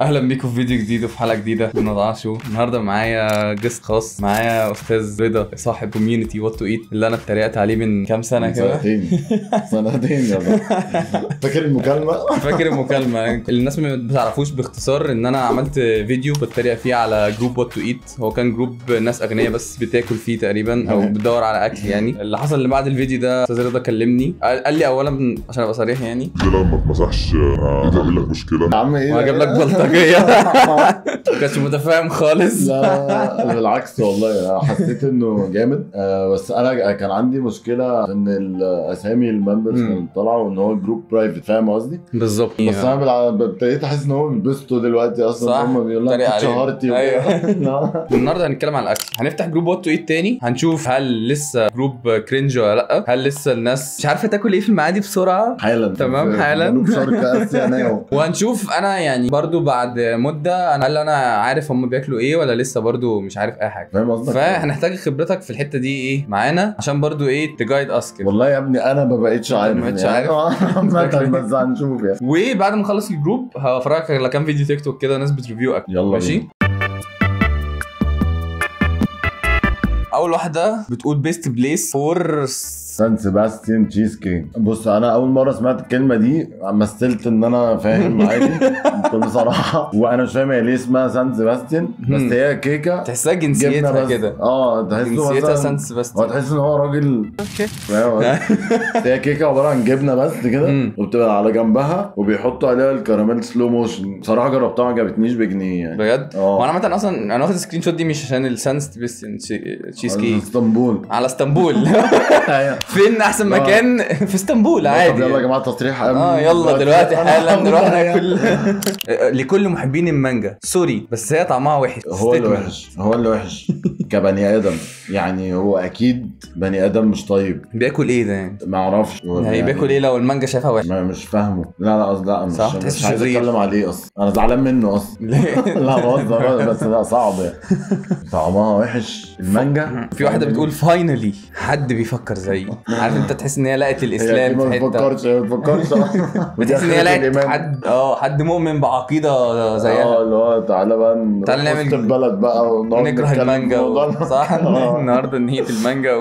أهلا بيكم في فيديو جديد وفي حلقة جديدة من وضع show النهارده معايا guest خاص معايا أستاذ رضا صاحب community What To Eat اللي أنا اتريقت عليه من كام سنة كده. سنتين. سنتين يا فاكر المكالمة؟ فاكر المكالمة. الناس ما بتعرفوش باختصار إن أنا عملت فيديو بتريق فيه على جروب What To Eat هو كان جروب ناس اغنياء بس بتاكل فيه تقريبا أو بتدور على أكل يعني. اللي حصل اللي بعد الفيديو ده أستاذ رضا كلمني. قال لي اولا عشان أبقى صريح يعني. مشكلة ما اتمسحش هعمل لك مشكلة. يا عم إيه؟ وهجيب لك بلطجيه ما كانش متفاهم خالص. لا. بالعكس والله أنا حسيت إنه جامد. آه بس أنا كان عندي مشكلة إن الاسامي ال members مم. كانت طالعه وان هو جروب private فاهم قصدي؟ بالظبط. بس أنا بالع- ابتديت أحس إن هم بينبسطوا دلوقتي أصلا. هم بيقولوا لك. اتشهرتي أيوه. النهارده هنتكلم عن الأكل. هنفتح جروب What To Eat تاني. هنشوف هل لسه جروب cringe ولا لأ. هل لسه الناس مش عارفة تاكل إيه في المعادي بسرعة. حالا. تمام، حالا. وهنشوف أنا يعني برضو بعد مدة أنا هل أنا عارف هم بياكلوا إيه ولا لسه برضو مش عارف أي حاجة فاهم قصدك؟ فهنحتاج خبرتك في الحتة دي إيه معانا عشان برضو إيه ت guide us كده والله يا ابني أنا ما بقتش عارف ما بقتش. عامة بس هنشوف يعني وبعد ما نخلص الجروب هفرجك على كام فيديو تيك توك كده ناس بت review أكل يلا ماشي بينا. أول واحدة بتقول best place for San Sebastian cheesecake بص أنا أول مرة سمعت الكلمة دي مثلت إن أنا فاهم عادي بكل صراحة. وأنا مش فاهم هي ليه اسمها سان سيباستيان بس. هي كيكه تحسها جنسيتها كده. آه تحسه جنسيتها سان سيباستيان. تحس إن هو راجل okay. هي كيكه عبارة عن جبنة بس كده. وبتبقى على جنبها وبيحطوا عليها الكراميل slow motion بصراحه جربتها ما عجبتنيش بجنيه يعني. بجد؟ آه. وأنا عامة أصلا أنا واخد screenshot دي مش عشان ال San Sebastian cheesecake. اسطنبول. على اسطنبول. أيوه. فين أحسن آه. مكان؟ في اسطنبول عادي. يلا يا جماعة تصريح آه يلا دلوقتي. حالا نروح. ناكل لكل محبين المانجا. sorry بس هي طعمها وحش. هو اللي. وحش هو اللي وحش. كبني آدم. يعني هو أكيد بني آدم مش طيب. بياكل إيه ده يعني؟ ما أعرفش. يعني بياكل إيه لو المانجا شايفها وحش؟ مش فاهمه. لا لا قصدي لا مش, صح؟ مش عايز. أتكلم عليه أصلا. أنا زعلان منه أصلا. لا بهزر بس لا صعب يعني. طعمها وحش. المانجا في واحدة بتقول finally حد بيفكر زيي. عارف انت تحس إن هي لقت الإسلام ما في حتة. بتفكرش هي ما بتفكرش. بتحس إن هي لقت حد آه حد مؤمن بعقيدة آه زيها اللي هو تعالى بقى تعالى نعمل- البلد بقى ونقعد نكره نتكلم المانجا و... صح؟ آه. النهارده نهيت المانجا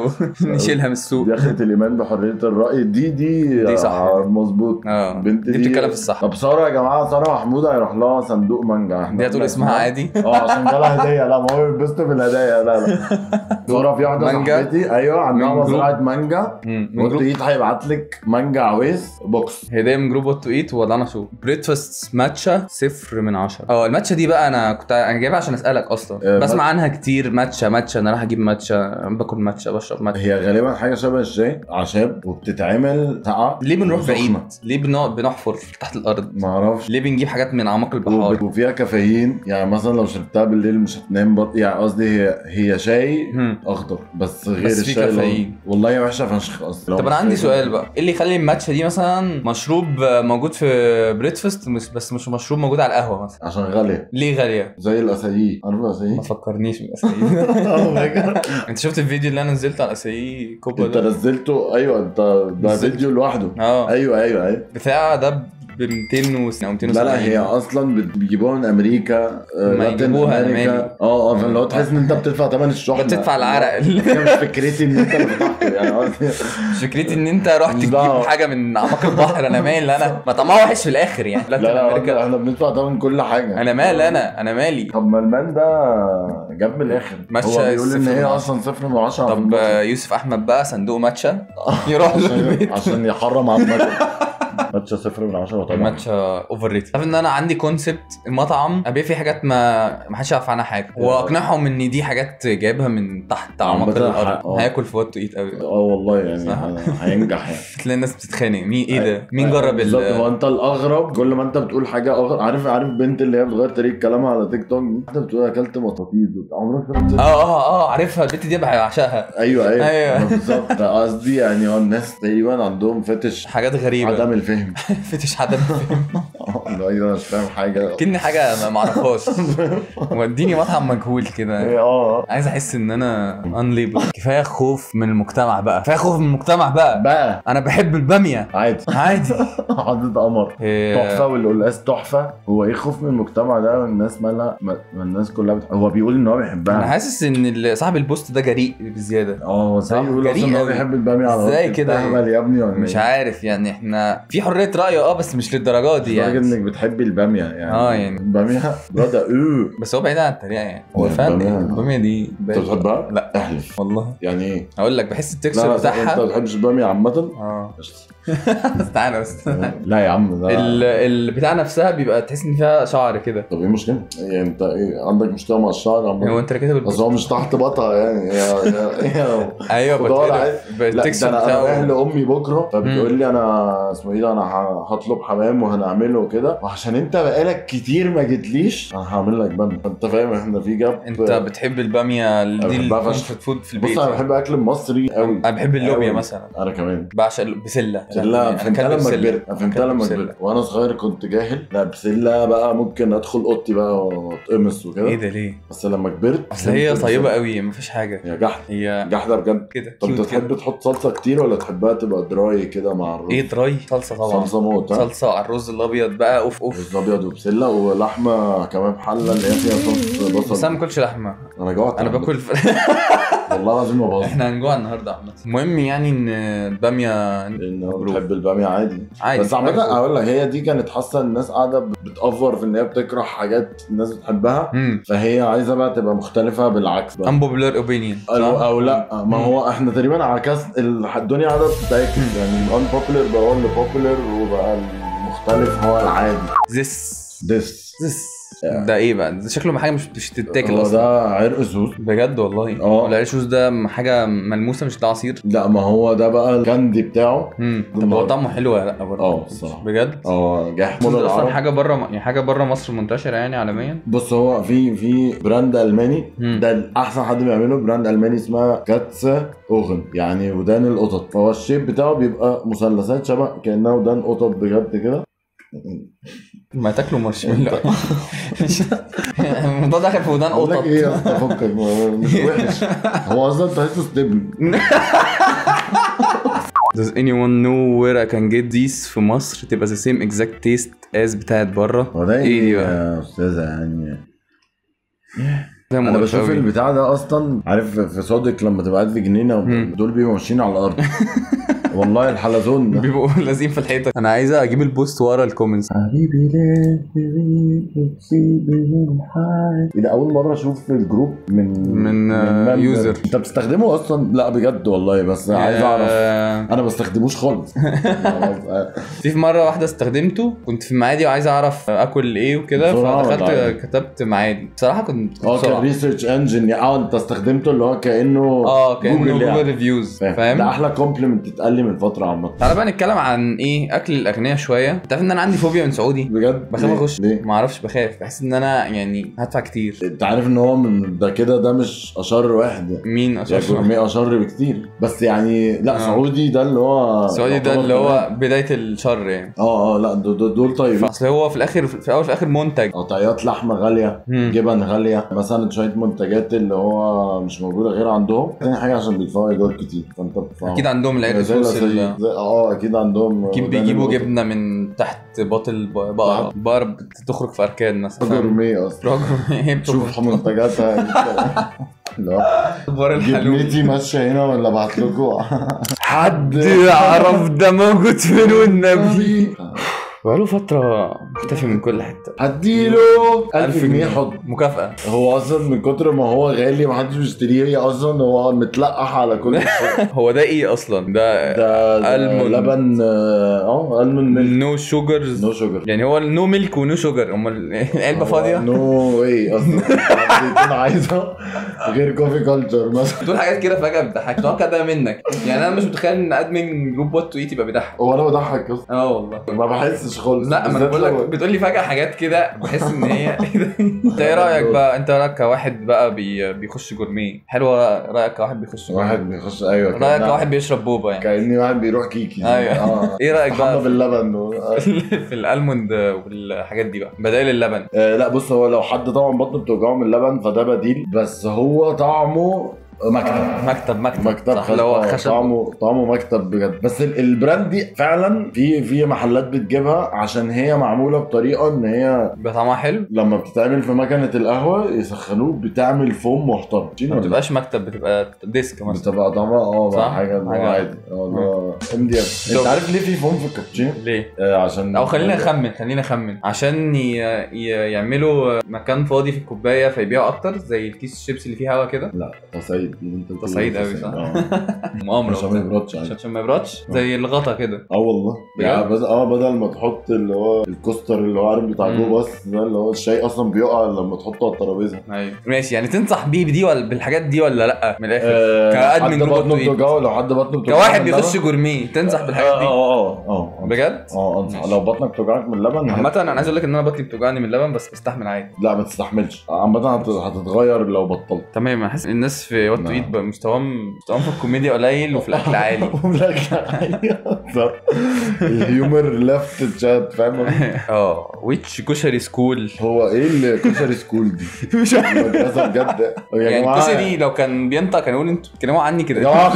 ونشيلها من السوق. اخرة الايمان بحرية الرأي. دي دي, دي صح. آه، مظبوط. آه. بنت دي بتتكلم في الصح. طب سارة يا جماعة سارة محمود هيروح لها صندوق مانجا. دي هتقول اسمها عادي. آه عشان جالها هدية. لا ما هو بيتبسطوا بالهدايا. لا لا. ساره في واحدة مانجا. صاحبتي. أيوه عندها جروب. مزرعه مانجا. وانت جروب. ايد هيبعت لك مانجا عويس box. هدايا من جروب What To Eat ولا أنا show؟ breakfast ماتشا صفر من عشرة. آه الماتشا دي بقى أنا كنت أنا جايبها عشان أسألك أصلا. آه، بسمع مات- عنها كتير ماتشا ماتشا أنا رايح أجيب ماتشا باكل ماتشا بشرب ماتشا هي غالبا حاجة شبه الشاي أعشاب وبتتعمل ساقعة ليه بنروح. بعيد؟ ليه بنحفر تحت الأرض؟ ما أعرفش. ليه بنجيب حاجات من أعماق البحار؟ وفيها كافيين. يعني مثلا لو شربتها بالليل مش هتنام. يعني قصدي هي هي شاي أخضر بس غير بس في الشاي كافيين. والله هي وحشه فشخ أصلا. طب أنا عندي سؤال بقى. إيه اللي يخلي الماتشا دي مثلا مشروب موجود في breakfast مش- بس مش مشروب موجود على القهوة مثلا؟ عشان غالية. ليه غالية؟ زي الاسايي عارف الاسايي؟ ما فكرنيش بالاسايي Oh. أنت شفت الفيديو اللي أنا نزلته على الاسايي كوبا أنت نزلته؟ أيوه انت ده. فيديو لوحده. آه. أيوه أيوه أيوه. بتاع ده ب 200 و أو 270 لا لا هي أصلا بيجيبوها من أمريكا آه، ما يجيبوها،. مالي. آه آه فاللي هو تحس إن أنت بتدفع ثمن الشحنه بتدفع العرق. مش فكرتي إن أنت اللي فتحته يعني قصدي مش فكرتي إن أنت رحت تجيب. حاجة من أعماق البحر أنا مال أنا ما طعمها وحش في الآخر يعني لا لا أمريكا. إحنا بندفع ثمن كل حاجة. أنا مال أنا أنا مالي. طب ما المان ده جاب من الآخر. هو بيقول إن هي. أصلا صفر من 10 طب آه، يوسف أحمد بقى صندوق ماتشا يروح عشان يحرم على الماتشا ماتشا صفر من 10 طبعا. ماتشا overrated عارف إن أنا عندي concept المطعم ابيع فيه حاجات ما ما حدش يعرف عنها حاجة. وأقنعهم إن دي حاجات جايبها من تحت أعماق الأرض. هياكل في What To Eat قوي آه والله يعني. هينجح يعني. تلاقي الناس بتتخانق. مين إيه ده؟ مين جرب بالظبط. هو ال أنت الأغرب كل ما أنت بتقول حاجة أغرب عارف عارف بنت اللي هي بتغير طريقة كلامها على تيك توك؟ أنت بتقول أكلت وبتاع. عمرك شفت؟ آه آه آه عارفها. البت دي بعشقها. أيوه أيوه. أيوة. بالظبط. قصدي يعني الناس تقريبا عندهم fetish حاجات غريبة. عدم الفهم. fetish عدم فهم اللي هو إيه ده أنا مش فاهم حاجة. كني حاجة ما- اعرفهاش وديني مطعم مجهول كده. إيه، آه. عايز أحس إن أنا انليبل كفاية خوف من المجتمع بقى. كفاية خوف من المجتمع بقى. بقى. أنا بحب البامية. عادي. عادي. حاطط قمر. إيه. تحفة والقلقاس تحفة. هو إيه خوف من المجتمع ده؟ والناس مالها ما الناس كلها بتح... هو بيقول إن هو أنا بيحبها حاسس إن صاحب البوست ده جريء بزيادة. آه هو إزاي يقول إن هو. بيحب البامية على طول؟ كده؟ يا ابني مش إيه؟ عارف يعني إحنا في حرية رأي آه بس مش للدرجة دي لدرجة يعني إنك بتحبي البامية يعني. آه، يعني. البامية برادة أوه. بس هو بعيد عن التريقة يعني. هو يعني فعلا البامية. دي أنت بتحبها؟ لا. احلف والله. يعني إيه؟ هقول لك بحس التكستشر لا أنت بتاعها ما بتحبش البامية عامة؟ آه. قشطة. بس لا يا عم ده ال- البتاع نفسها بيبقى تحس إن فيها شعر كده طب إيه المشكلة؟ يعني أنت إيه عندك مشكلة مع الشعر هو عامه؟ انت كده بس بالبوست هو مش تحت بطه يعني أيوه ال texture أنا رايح لامي بكرة فبتقول لي أنا اسمه إيه ده أنا هطلب حمام وهنعمله وكده وعشان أنت بقالك كتير ما جيتليش أنا هعمل لك بامية أنت فاهم إحنا في gap أنت بتحب البامية دي. ال comfort food في البيت بص أنا. بحب أكل مصري قوي أنا بحب اللوبيا. مثلا أنا كمان بعشق بسلة لا أنا فهمتها لما. كبرت فهمتها لما. كبرت وأنا صغير كنت جاهل لا بسلة بقى ممكن أدخل أوضتي بقى وأتقمص إيه وكده ده ليه؟ بس لما كبرت أصل هي طيبة. قوي مفيش حاجة هي جحد هي جحدة بجد كده طب انت تحب. تحط صلصة كتير ولا تحبها تبقى dry كده مع الرز؟ إيه dry صلصة طبعا صلصة موت ها؟ صلصة على الرز الأبيض بقى أوف أوف رز ابيض وبسلة ولحمة كمان حله اللي هي فيها بس بصل أنا ما باكلش لحمة أنا جوعت أنا. باكل والله العظيم ما بهزر. إحنا هنجوع النهارده عامه المهم يعني ان الباميه مبروك. بحب البامية عادي. عادي. بس عامة أقول لك هي دي كانت حاسة إن الناس قاعدة بتأفور في إن هي بتكره حاجات الناس بتحبها. امم فهي عايزة بقى تبقى مختلفة بالعكس بقى. Unpopular opinion أو, أو لأ. ما مم. هو إحنا تقريبا عكس ال- الدنيا قاعدة بتتعكس يعني بوبولر بقى هو اللي بوبولر وبقى المختلف هو العادي. This. ديس this. ده إيه بقى؟ ده شكله حاجة مش مش تتاكل هو أصلا. ده عرق سوس بجد والله. آه. العيش شوز ده حاجة ملموسة مش ده عصير لا ما هو ده بقى الكاندي بتاعه. امم طب هو طعمه حلو ولا لأ برضه؟ آه الصراحة. بجد؟ آه جاح أصلا حاجة بره يعني حاجة بره مصر منتشرة يعني عالميا؟ بص هو في في براند ألماني. مم. ده احسن حد بيعمله. براند ألماني اسمها كاتسا اوغن يعني ودان القطط. فهو الشيب بتاعه بيبقى مثلثات شبه كأنها ودان قطط بجد كده. ما تاكلوا مارشميلو. الموضوع داخل في ودان قطط. إيه يا اسطى فكك مش وحش. هو أصلا تحسه staple. Does anyone know where I can get these في مصر؟ تبقى the same exact taste as بتاعت بره. هو ده إيه دي بقى؟ يا أستاذة يعني. أنا بشوف. البتاع ده أصلا عارف في صادق لما تبقى قاعد في جنينه. دول بيبقوا ماشيين على الأرض. والله الحلزون. ده بيبقوا لازقين في الحيطة. أنا عايزة أجيب ال post ورا ال comments. حبيبي ليه إيه ده أول مرة أشوف ال group من من، آه، member. user. أنت بتستخدمه أصلا؟ لا بجد والله بس عايز أعرف. آه، أنا ما بستخدموش خالص. في مرة واحدة استخدمته كنت في المعادي وعايز أعرف أكل إيه وكده فدخلت؟ كتبت معادي. بصراحة كنت أه كان research engine أه أنت استخدمته اللي هو كأنه أه كأنه جوجل جوجل يعني. reviews فاهم. ده أحلى compliment اتقال من فترة عامة. تعالى بقى نتكلم عن إيه؟ أكل الأغنياء شوية. أنت عارف إن أنا عندي فوبيا من سعودي؟ بجد؟ بخاف؟ أخش. ليه؟ ما أعرفش بخاف. بحس إن أنا يعني هدفع كتير. أنت عارف إن هو من ده كده ده مش أشر واحد. يعني مين يعني اشرف جورميه أشر بكتير. بس يعني لا آه. سعودي ده اللي هو السعودي ده اللي هو. بداية الشر يعني. آه آه لا دول, دول, طيبين. اصل هو في الآخر في الأول في الآخر منتج. قطعيات لحمة غالية مم. جبن غالية مثلا شوية منتجات اللي هو مش موجودة غير عندهم. تاني حاجة عشان بيدفعوا إيجار كتير. فأنت بتدفع أكيد عندهم الأساسي. ال- زي- آه أكيد عندهم أكيد بيجيبوا. جبنة من تحت باطل بقره بقره بتخرج في أركان مثلا. فاهم؟ جورميه أصلا. راجل هي شوف منتجاتها لا. أخبار الحلوم جبنتي ماشية هنا ولا ابعت لكم حد يعرف ده موجود فين والنبي؟ بقاله فترة مختفي من كل حتة. هديله 1000 جنيه. حضن مكافأة. هو أصلا من كتر ما هو غالي محدش بيشتريه هي أصلا هو متلقح على كل هو ده إيه أصلا؟ ده ده, almond. لبن آه almond milk. no sugars no sugar يعني هو no milk و no sugar أمال العلبة فاضية؟ no way أصلا. يكون عايزه غير coffee culture مثلا. تقول حاجات كده فجأة بتضحك. أتوقع ده منك. يعني أنا مش متخيل إن admin group What To Eat يبقى بيضحك. هو أنا بضحك أسطى. آه والله. ما بحسش خالص. لا ما بقول لك بتقول لي فجأة حاجات كده بحس إن هي ده؟ أنت إيه رأيك بقى؟ أنت رأيك كواحد بقى بي... بيخش جورميه حلوة رأيك كواحد بيخش جورميه واحد بيخش أيوه رأيك كواحد بيشرب بوبا يعني؟ كأني واحد بيروح كيكي. أيوه. آه. إيه رأيك بقى؟ باللبن و... في ال almond والحاجات دي بقى. بدائل اللبن. آه لا بص هو لو حد طبعا بطنه بتوجعه من اللبن فده بديل بس هو طعمه مكتب. مكتب مكتب. مكتب صح اللي هو خشب. طعمه طعمه مكتب بجد. بس ال- ال brand دي فعلا في في محلات بتجيبها عشان هي معمولة بطريقة إن هي بيبقى طعمها حلو. لما بتتعمل في مكنة القهوة يسخنوه بتعمل فوم محترم. ما بتبقاش مكتب بتبقى ديسك مثلا. بتبقى طعمها آه صح؟ حاجة عادي آه اللي هو ام دي أنت عارف ليه في فوم في الكابتشينو؟ ليه؟ آه عشان أو خلينا نخمن خلينا نخمن. عشان ي... ي... يعملوا مكان فاضي في الكوباية فيبيعوا أكتر زي الكيس الشيبسي اللي فيه هوا كده. لا اللي انت بتقوله تصعيد أوي، تصعيد. صح؟ آه. مؤامرة عشان ما. يبردش عشان ما يبردش؟ زي الغطا كده. آه والله؟ يعني بس آه بدل ما تحط اللي هو الكوستر اللي هو عارف بتاع. جو بس ده اللي هو الشاي أصلا بيقع لما تحطه على الترابيزة. أيوه. ماشي يعني تنصح بيه بدي ولا بالحاجات دي ولا لأ؟ من الآخر. آه، ك admin حد بطنه. بتوجعه لو حد بطنه بتوجعه كواحد بيخش. جورميه تنصح بالحاجات آه دي آه آه آه. بجد؟ آه انصح. لو بطنك بتوجعك من اللبن عامة أنا عايز أقول لك إن أنا بطني بتوجعني من اللبن بس بستحمل عادي. لا ما تستحملش. عامة هت- هتتغير لو بطلت. تمام حاسس الناس في What To. Eat مستواهم مستواهم في الكوميديا قليل وفي الأكل عالي. بالظبط. ال humor left chat فاهم؟ آه. which كشري school هو إيه الكشري school دي؟ مش عارف. بجد. يا يعني الكشري لو كان بينطق كان يقول أنتوا بتتكلموا عني كده. جماعة.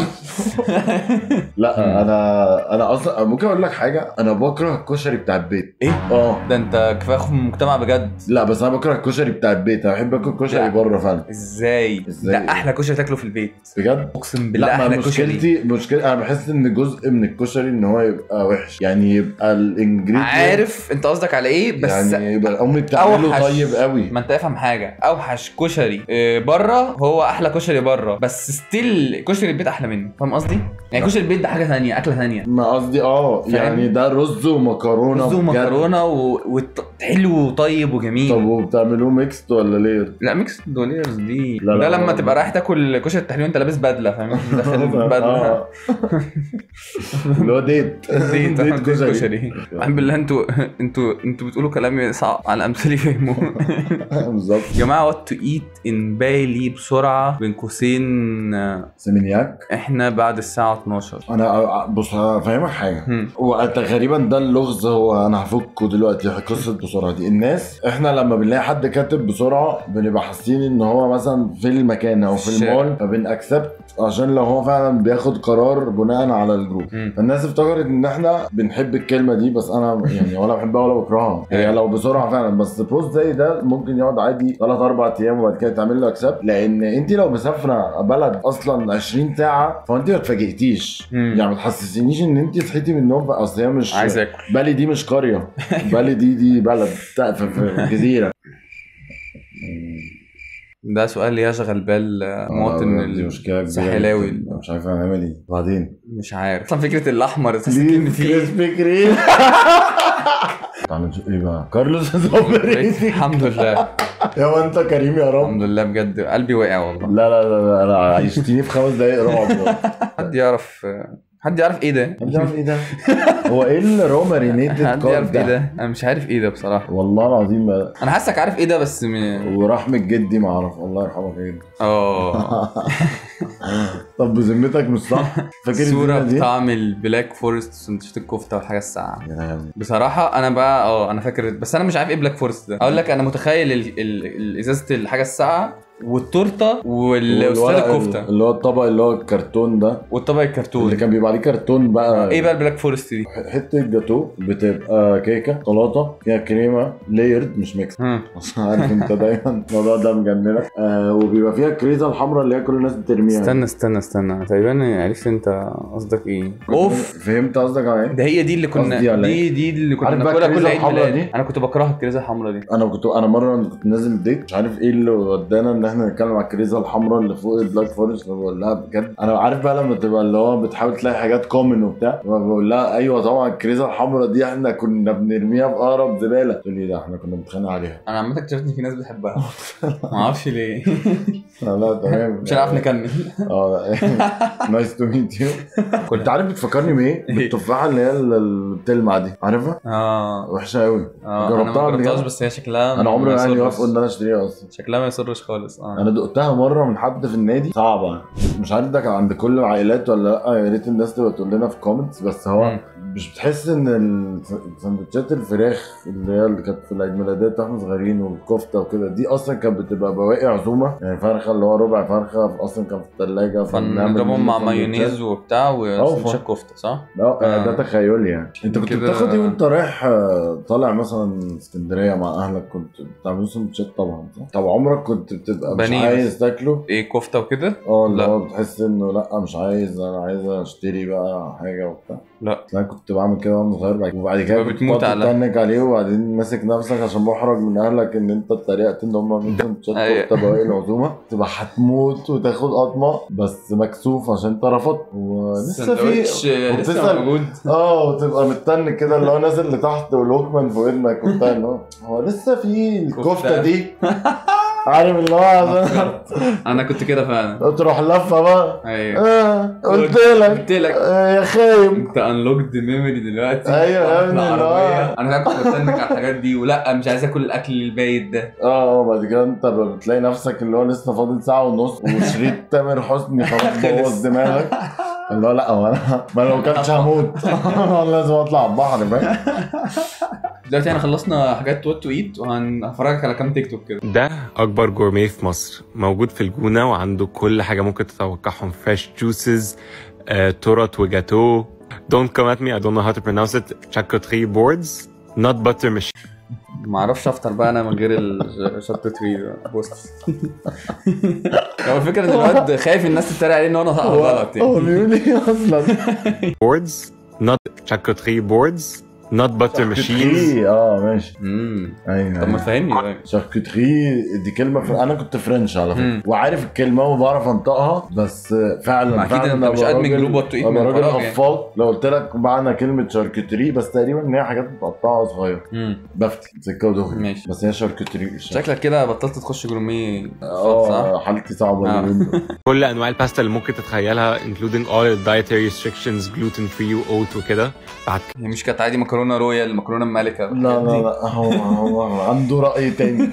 لا أنا أنا أصلا ممكن أقول لك حاجة؟ أنا بكره الكشري بتاع البيت. إيه؟ آه. ده أنت كفاية اخو المجتمع بجد. لا بس أنا بكره الكشري بتاع البيت. أنا بحب أكل كشري. بره فعلا. إزاي؟ إزاي؟ ده أحلى كشري تاكله في البيت. بجد؟ أقسم بالله لا أحلى كشري. مشكلتي مشكلة أنا بحس إن جزء من الكشري إن هو يبقى وحش. يعني يبقى ال ingredient عارف أنت قصدك على إيه؟ بس يعني يبقى امي بتعمله أوحش. طيب قوي. ما أنت افهم حاجة. أوحش كشري آه، بره هو أحلى كشري بره. بس ستيل كشري البيت أحلى منه. فاهم قصدي؟ يعني كشري البيت ده حاجة ثانية أكلة ثانية ما قصدي آه فاهم؟ يعني ده رز ومكرونة رز بجد. ومكرونة و... وت- حلو وطيب وجميل. طب وبتعملوه ميكست ولا ليه؟ لا ميكس دوليرز دي. لا، لا، ده لما لا. تبقى رايح تاكل كشري التحليل وانت لابس بدلة فاهم؟ داخل بدلة. آه. اللي هو date. date كشري الحمد بالله أنتوا أنتوا أنتوا بتقولوا كلام صعب على الامثله يفهموه. بالظبط. يا جماعة What To Eat in Bali بسرعة بين قوسين آه، سيمينياك إحنا بعد الساعة 12 أنا بص هفهمك حاجة. غالبا ده اللغز هو أنا هفكه دلوقتي قصة بسرعة دي. الناس إحنا لما بنلاقي حد كاتب بسرعة بنبقى حاسين إن هو مثلا في المكان أو في الشارع. المول فبن accept عشان لو هو فعلا بياخد قرار بناء على الجروب. فالناس افتكرت إن إحنا بنحب الكلمة دي بس أنا يعني ولا بحبها ولا بكرهها هي. لو بسرعة فعلا بس post زي ده ممكن يقعد عادي 3 4 أيام وبعد كده تعمل له accept لأن انت لو مسافرة بلد أصلا 20 ساعة فانت ما اتفاجئتيش. يعني ما تحسسنيش إن انت صحيتي من النوم أصل هي مش عايز آكل بالي دي مش قرية بالي دي دي بلد في جزيرة ده سؤال يشغل بال آه، مواطن دي مشكلة الساحلاوي. مش عارف هنعمل إيه. بعدين؟ مش عارف. أصلا فكرة الأحمر كلمه فيه كريم تعالى نشوف إيه بقى؟ كارلوس الحمد لله. يا انت كريم يا رب. الحمد لله بجد. قلبي وقع والله. لا لا لا لا, لا عيشتيني في خمس دقايق رعب حد يعرف حد يعرف إيه ده انت عارف إيه ده؟ هو إيه الرو marinated حد يعرف إيه ده؟ أنا مش عارف إيه ده بصراحة والله العظيم ما أنا حاسك عارف إيه ده بس م... ورحمة جدي ما اعرف الله يرحمه إيه آه طب بذمتك مش صح؟ فاكر صورة الزينة دي؟ بطعم البلاك فورست سندوتشات الكفتة والحاجة الساقعه. بصراحة أنا بقى آه أنا فاكر بس أنا مش عارف إيه بلاك فورست ده أقول لك أنا متخيل ال- ال- ال- إزازة الحاجة الساقعة والتورتة وال- وسلطة والورق الكفتة اللي هو الطبق اللي هو الكرتون ده. والطبق اللي الكرتون كان بيبقى عليه كرتون بقى. إيه بقى البلاك فورست دي؟ حتة جاتو بتبقى كيكة شوكولاته فيها كريمة لايرد مش ميكس عارف انت دايما الموضوع ده مجننك. آه وبيبقى فيها الكريزة الحمراء اللي هي كل الناس بترميها ترميها استنى استنى استنى. تقريبا عرفت انت قصدك إيه. اوف. فهمت قصدك على إيه؟ ده هي دي اللي كنا على دي دي اللي كنا بناكلها كل عيد ميلاد. دي؟ أنا كنت بكرهها الكريزة الحمراء دي. أنا كنت أنا مرة كنت نازل ديت مش عارف إيه اللي ودانا إن إحنا نتكلم على الكريزة الحمراء اللي فوق ال Black Forest فبقول لها بجد. أنا عارف بقى لما تبقى اللي هو بتحاول تلاقي حاجات common وبتاع بقول لها أيوه طبعا الكريزة الحمراء دي إحنا كنا بنرميها في أقرب زبالة. تقول لي ده إحنا كنا بنتخانق عليها. أنا عامة اكتشفت إن في ناس بتحبها. ما أعرفش ليه. لا لا تمام. مش هنعرف نكمل. آه nice to meet you كنت عارف بتفكرني بإيه؟ إيه؟ بالتفاحة اللي هي اللي بتلمع دي. عارفها؟ آه. وحشة قوي آه أنا جربتها ما جربتهاش؟ بس هي شكلها أنا عمري ما ما يعني إن أنا أشتريها أصلا. شكلها ما يسرش خالص. آه. أنا دقتها مرة من حد في النادي. صعبة. مش عارف ده كان عند كل العائلات ولا لأ يا ريت الناس تبقى تقول لنا في comments بس هو. مش بتحس إن سندوتشات الفراخ اللي هي اللي كانت في العيد ميلادات وإحنا صغيرين والكفتة وكده دي أصلا كانت بتبقى بواقي عزومة يعني فرخة اللي هو ربع فرخة أصلا كان في الثلاجه فنضربهم مع مايونيز وبتاع وسندوتشات كفتة صح؟ آه آه. ده تخيلي يعني أنت كنت بتاخد إيه وأنت رايح آه، طالع مثلا اسكندرية مع أهلك كنت بتعملوا سندوتشات طبعا صح؟ طب عمرك كنت بتبقى مش عايز تاكله إيه كفتة وكده؟ آه اللي لا. هو بتحس إنه لأ مش عايز أنا عايز أشتري بقى حاجة وبتاع لا. أنا كنت بعمل كده وأنا صغير بعد- وبعد كده بتموت على- تتنك عليه وبعدين ماسك نفسك عشان محرج من أهلك إن أنت اتريقت إن هم أيوة. كفته بواقي العزومة تبقى هتموت وتاخد قطمة بس مكسوف عشان أنت رفضت ولسه في لسه موجود آه وتبقى متنك كده اللي هو نازل لتحت وال Walkman في ودنك وبتاع هو لسه في الكفتة. دي عارف اللي هو أنا كنت كده فعلا. تروح لفة بقى. أيوه. آه قلت لك. قلت لك. آه، يا خايم أنت unlocked memory دلوقتي. أيوة يا ابني، اللي هو-. أنا كنت بتنك على الحاجات دي. ولأ مش عايز آكل الأكل البايت ده. آه بعد كده أنت بتلاقي نفسك اللي هو لسه فاضل ساعة ونص. وشريط تامر حسني خلاص خلص. بوظ دماغك. اللي هو لا هو أنا ما لو كانش هموت. لازم أطلع البحر فاهم؟ دلوقتي إحنا خلصنا حاجات What To Eat وهنفرجك على كام تيك توك كده. ده أكبر gourmet في مصر. موجود في الجونة وعنده كل حاجة ممكن تتوقعهم. Fresh juices تورت وجاتو. Don't come at me I don't know how to pronounce it. Charcuterie boards. Nut butter machine. ما أعرفش افطر بقى أنا من غير ال charcuterie boards هو الفكرة إن الواد خايف الناس تتريق عليه إن أنا هو غلط هو يعني بيقول إيه أصلا؟ Boards not charcuterie boards nut butter machines. charcuterie آه ماشي. امم أيوه طب ما. تفهمني طيب. charcuterie دي كلمة فر... أنا كنت French على. فكرة. وعارف الكلمة وبعرف أنطقها بس فعلا فعلا أنت مش أبقى admin راجل- group What To Eat أبقى من راجل فراغ يعني. لو قلت لك معنى كلمة charcuterie بس تقريبا إن هي حاجات متقطعة صغيرة. امم بفتي سكة ودغري ماشي. بس هي charcuterie. شكلك كده بطلت تخش gourmet؟ آه حالتي صعبة آه. كل أنواع الباستا اللي ممكن تتخيلها including all the dietary restrictions gluten free واوت وكده. بعد مش كانت عادي مكرونة رويال مكرونة ملكه لا لا لا هو هو عنده رأي تاني.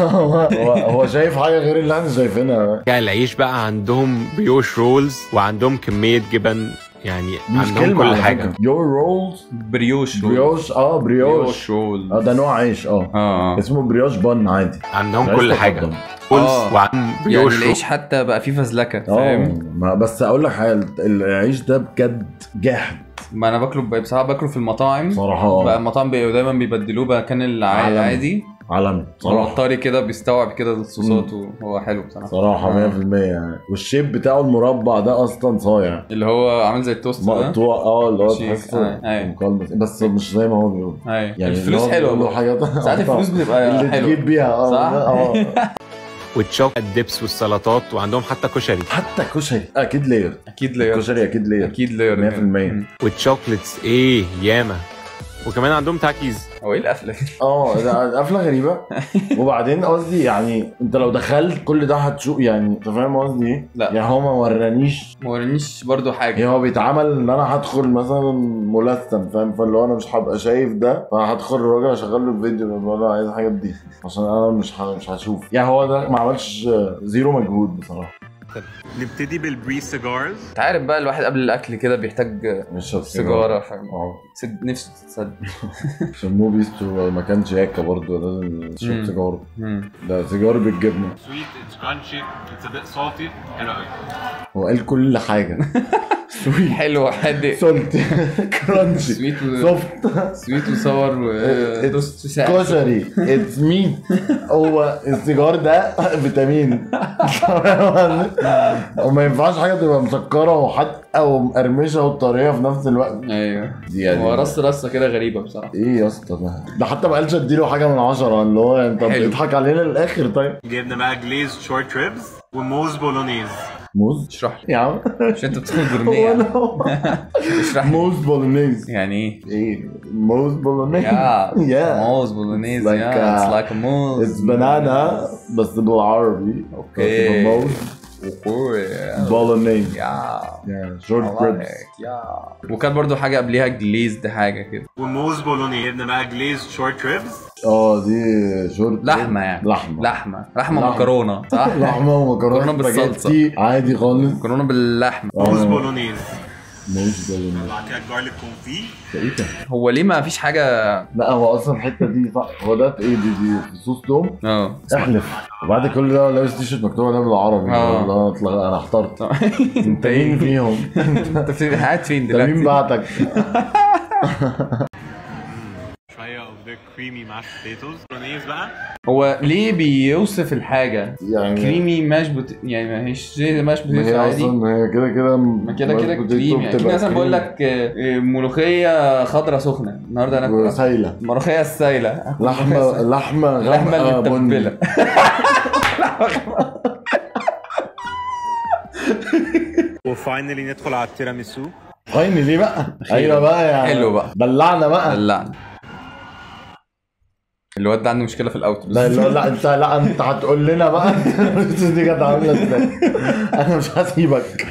هو هو- شايف حاجة غير اللي إحنا شايفينها. كده العيش بقى عندهم brioche rolls وعندهم كمية جبن يعني مش عندهم كلمة كل فكرة. brioche rolls brioche roll. brioche آه brioche. brioche roll آه ده نوع عيش آه. آه اسمه brioche bun عادي. عندهم كل حاجة. تقدم. rolls آه. وعندهم يعني brioche rolls. العيش حتى بقى فيه فزلكة آه فاهم؟ ما بس أقول لك حاجة العيش ده بجد جاحد. ما أنا باكله بصراحة باكله في المطاعم. صراحة. بقى المطاعم بقوا دايما بيبدلوه بقى كأن. العادي. عالمي. صراحة. الطري كده بيستوعب كده الصوصات وهو حلو بصراحة. صراحة آه. 100% يعني وال shape بتاعه المربع ده أصلا صايع. اللي هو عامل زي التوست ده؟ مقطوع آه اللي هو. تحسه آه، أيوة. مقلبس بس مش زي ما هو بيقول يعني الفلوس اللي حلوة بقى. ساعات الفلوس بتبقى اللي حلوة. تجيب بيها. آه صح؟ آه. والتشوك الدبس والسلطات وعندهم حتى كشري. حتى كشري. أكيد لير أكيد لاير كشري أكيد لير أكيد لاير 100%. والشوكليتس إيه؟ ياما. وكمان عندهم تاكيز. هو إيه القفلة دي؟ آه قفلة غريبة. وبعدين قصدي يعني أنت لو دخلت كل ده هتشوف يعني أنت فاهم قصدي إيه؟ لا. يعني هو ما ورانيش. ما ورانيش برضو حاجة. يعني هو بيتعمل إن أنا هدخل مثلا ملثم فاهم؟ فاللي هو أنا مش هبقى شايف ده فهدخل الراجل أشغل له الفيديو بقول له عايز الحاجات دي عشان أنا مش مش هشوف. يعني هو ده ما عملش zero مجهود بصراحة. نبتدي بال brie cigars. انت عارف بقى الواحد قبل الأكل كده بيحتاج شرب سيجارة. فاهم آه. سد نفسه تتسد. عشان مو بيستو ما كانش ياكا برضه لازم تشرب. سيجارة. ده سيجار بالجبنة. Crunchy it's a bit salty حلو قوي هو قال كل حاجة. Sweet. حلو حادق salt. Crunchy. Sweet. سوفت سويت وصور ودوست. كشري اتس ميت هو السيجار ده فيتامين. وما ينفعش حاجة تبقى مسكرة وحادقه ومقرمشه وطرية في نفس الوقت. أيوه. دي يعني هو رص رصة كده غريبة بصراحة. إيه يا اسطى ده؟ ده حتى ما قالش اديله حاجة من عشرة اللي هو انت حلو. بتضحك علينا للآخر طيب. جبنا بقى glazed short ribs وموز بولونيز. موز. اشرح لي. يا عم مش أنت بتاخد هو جورنية. اشرح لي. موز Bolognese. يعني إيه؟ إيه؟ موز Bolognese. يا. موز Bolognese يا. It's like موز. It's banana بس بالعربي okay. موز Bolognese يا يا شورت الله ribs عليك يا. وكان برضو حاجة قبليها glazed حاجة كده. وموز Bolognese جبنا بقى glazed short ribs. آه دي شورت لحمة يعني. لحمة. لحمة. لحمة لحمة. مكرونة صح؟ لحمة ومكرونة. سباجيتي عادي خالص. مكرونة باللحمة. موز آه. Bolognese. موز بولونيز بعد كده إيه ده؟ هو ليه ما فيش حاجة؟ لا هو أصلا الحتة دي صح؟ هو ده إيه؟ دي دي صوص توم آه. أحلف. وبعد كل ده لابس تي شيرت مكتوب عليه بالعربي. آه. لا أطلع أنا احترت. انت أنت مين إيه فيهم؟ أنت في- قاعد فين أنت مين دلوقتي؟ بعتك؟ creamy mashed potatoes. Bolognese بقى. هو ليه بيوصف الحاجة؟ يعني creamy mash pot... يعني ما هيش زي mash ما potato هي عادي. أصلا هي كده كده ما كده كده كريمي يعني مثلا بقول لك آه، آه، ملوخية خضرا سخنة. النهارده أنا سايلة. ملوخية السايله لحمه لحمة بني المتبله و finally ندخل على التيراميسو. finally بقى. أيوه بقى يعني حلو بقى. دلعنا بقى. دلعنا الواد ده عنده مشكلة في ال out لا لا لا انت لا انت هتقول لنا بقى. دي كانت عاملة إزاي؟ أنا مش هسيبك.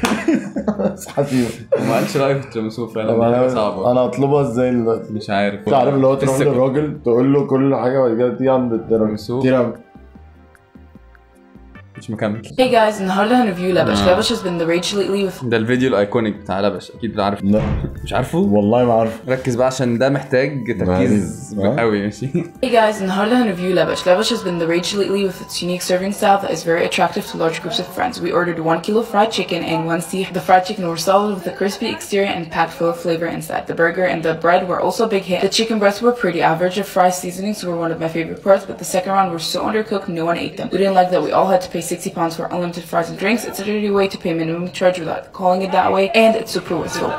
مش هسيبك. ما قالش رايه في التيراميسو طب فعلا صعبة. أنا أطلبها إزاي دلوقتي؟ مش عارف. انت عارف اللي هو تروح للراجل تقول له كل حاجة وبعد كده تيجي عند. تيرام مش مكمل Hey guys, النهارده هنريفيو لبش. آه. لبش has been the rage lately with ده الفيديو الايكونيك بتاع لبش اكيد عارف لا مش عارفه والله ما عارف ركز بقى عشان ده محتاج تركيز آه. قوي ماشي Hey guys, النهارده هنريفيو لبش. لبش has been the rage lately with its unique serving style that is very attractive to large groups of friends. We ordered one kilo fried chicken and one seah. The fried chicken were solid with a crispy exterior and packed full of flavor inside. The burger and the bread were also a big hit. The chicken breasts were pretty average. The fry seasonings were one of my favorite parts, but the second round were so undercooked no one ate them. We didn't like that we all had to pay 60 pounds for unlimited fries and drinks. It's a dirty way to pay minimum charge without calling it that way, and it's super wasteful.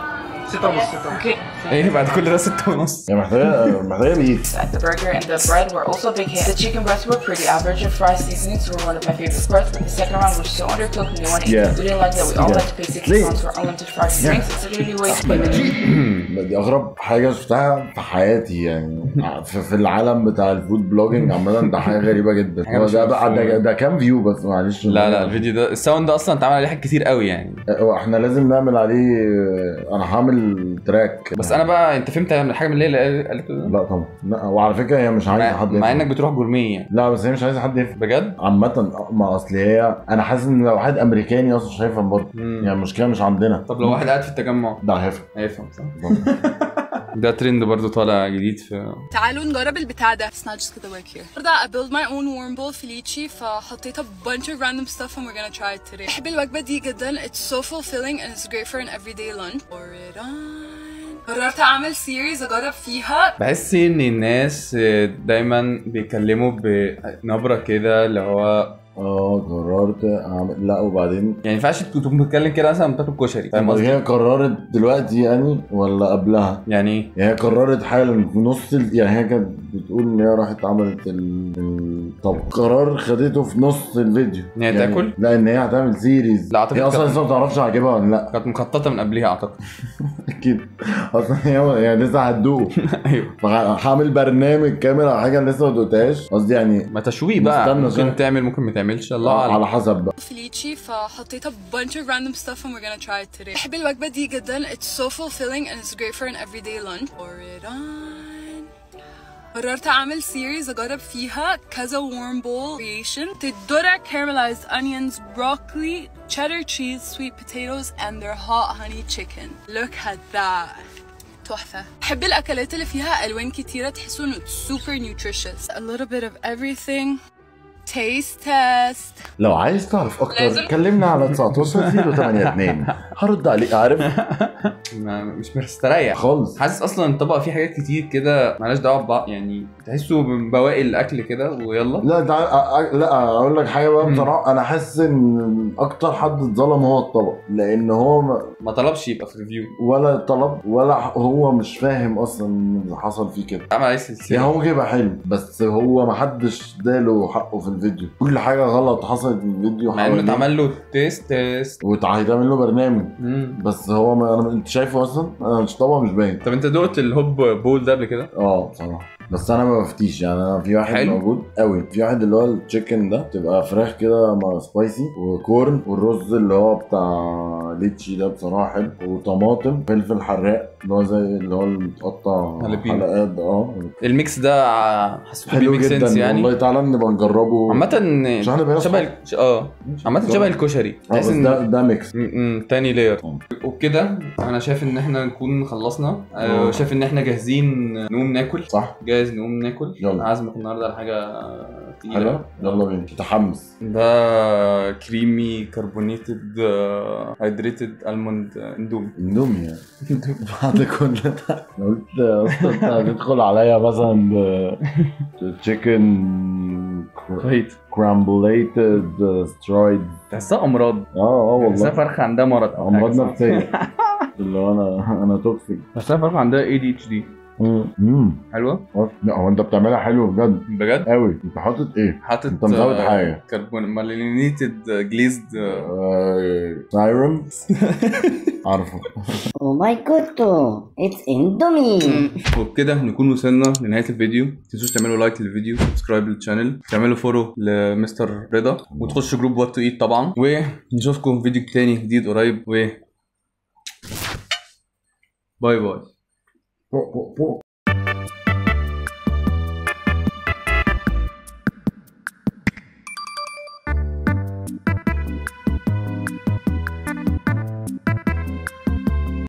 Okay. إيه بعد كل ده ستة ونص هي محتاجه محتاجه beat The burger and the bread were also big hits. The chicken breasts were pretty average. The fry seasonings were one of my favorite parts, but the second round were so undercooked no one ate Yeah. We didn't like that we all Yeah. had to pay 60 Please. pounds for unlimited fries and drinks. It's a dirty way. دي اغرب حاجة شفتها في حياتي يعني في, العالم بتاع ال food blogging عامه ده حاجة غريبه جدا هو ده بقى. ده, ده كام view بس معلش لا لا الفيديو ده ال sound ده أصلا اتعمل عليه حاجات كتير قوي يعني هو إحنا لازم نعمل عليه أنا هعمل track بس أنا بقى انت فهمت من حاجة من اللي هي ده؟ لا طبعا. لا وعلى فكرة هي مش عايزة حد مع. انك بتروح جورميه يعني لا بس هي مش عايزة حد يفهم. بجد؟ عامة ما اصل هي أنا حاسس ان لو واحد امريكاني أصلا مش هيفهم برضه. يعني المشكلة مش عندنا. طب لو واحد قاعد في التجمع؟ ده هيفهم. هيفهم صح. ده ترند برضو طالع جديد في تعالوا نجرب البتاع ده. It's not just gonna work here. النهارده I build my own warm bowl في ليتشي فحطيت a bunch of random stuff and we're gonna try it today. بحب الوجبة دي جدا. It's so fulfilling and it's great for an everyday lunch. Pour it on. قررت أعمل series أجرب فيها. بحس ان الناس دايما بيتكلموا بنبرة كده اللي هو آه قررت اعمل لا وبعدين يعني ما ينفعش تكون بتتكلم كده مثلا بتاكل كشري فاهم قصدي؟ هي قررت دلوقتي يعني ولا قبلها؟ يعني إيه؟ يعني هي قررت حالا في نص ال... يعني هي كانت بتقول إن هي راحت عملت ال- الطبخ. قرار خدته في نص الفيديو. إن هي يعني تاكل؟ لا إن هي هتعمل series لا، أعتقد هي أصلا لسه ما تعرفش عاجبها ولا لا. كانت مخططة من قبلها أعتقد. أكيد. أصلا هي يعني لسه هتدوق أيوه. فهعمل برنامج كامل على حاجة لسه ما دقتهاش. قصدي يعني ما تشويه بقى. ممكن. تعمل ممكن ما تعملش الله اعلم على حسب بقى فيليتشي فحطيت a bunch of random stuff and we're gonna try it today بحب الوجبة دي جدا It's so fulfilling and it's great for an everyday lunch Pour it on قررت اعمل سيريز اجرب فيها كذا warm bowl creation تدرع caramelized onions broccoli cheddar cheese sweet potatoes and their hot honey chicken look at that تحفة بحب الأكلات اللي فيها ألوان كتيرة تحسوا إنه it's super nutritious a little bit of everything Taste test. لو عايز تعرف أكتر لازم. كلمنا على 19 082 هرد عليك عارف ما- مش مستريح. خالص. حاسس أصلا الطبق فيه حاجات كتير كده مالهاش دعوة ببعض يعني تحسه من بواقي الأكل كده ويلا. لا أ- لا أقول لك حاجة بقى. بصراحة. أنا حاسس إن أكتر حد اتظلم هو الطبق لأن هو ما- ما طلبش يبقى في review ولا طلب ولا هو مش فاهم أصلا اللي حصل فيه كده. عمل عليه يعني سلسله هو ممكن يبقى حلو بس هو ما حدش اداله حقه في الفيديو كل حاجة غلط حصلت في الفيديو مع إنه. اتعمل له taste test. وهيتعمل له برنامج. مم. بس هو ما أنا أنت شايفه أصلا؟ أنا مش طبعا مش باين. طب أنت دقت ال warm bowl ده قبل كده؟ آه بصراحة. بس أنا ما بفتيش يعني أنا في واحد حلو. موجود قوي في واحد اللي هو ال chicken ده تبقى فراخ كده مع spicy و corn والرز اللي هو بتاع ليتشي ده بصراحة حلو. وطماطم فلفل حراق. اللي هو زي اللي هو المتقطع. حلقات آه. ال mix ده حسيته حلو بي make جدا sense يعني. والله. تعالى نبقى نجربه. عامة شبه آه. عامة شبه الكشري. آه تحس بس ده ده mix تاني layer آه. وبكده أنا شايف إن إحنا نكون خلصنا. آه، شايف إن إحنا جاهزين نقوم ناكل. صح. جاهز نقوم ناكل. يلا. عازمك النهارده على حاجة حلو. تقيله يلا بينا. متحمس ده creamy carbonated hydrated almond اندومي. اندومي يعني. بعد كل ده. أنا قلت انت هتدخل عليا مثلا ب chicken رهيب crumbleted steroid تحسها أمراض. آه آه تحسها والله فرخة عندها مرض. أمراض؟ نفسية. اللي هو أنا أنا toxic تحسها فرخة عندها ADHD امم حلوة؟ لا هو أنت بتعملها حلو بجد. بجد؟ قوي أنت حاطط إيه؟ حاطط أنت مزود حاجة. carbon marinated glazed serum عارفه. Oh my god, it's Indomie. وبكده نكون وصلنا لنهاية الفيديو. متنسوش تعملوا like للفيديو subscribe لل channel تعملوا follow لمستر رضا. وتخشوا group What To Eat طبعا. ونشوفكم في فيديو تاني جديد قريب. و باي باي فوق فوق فوق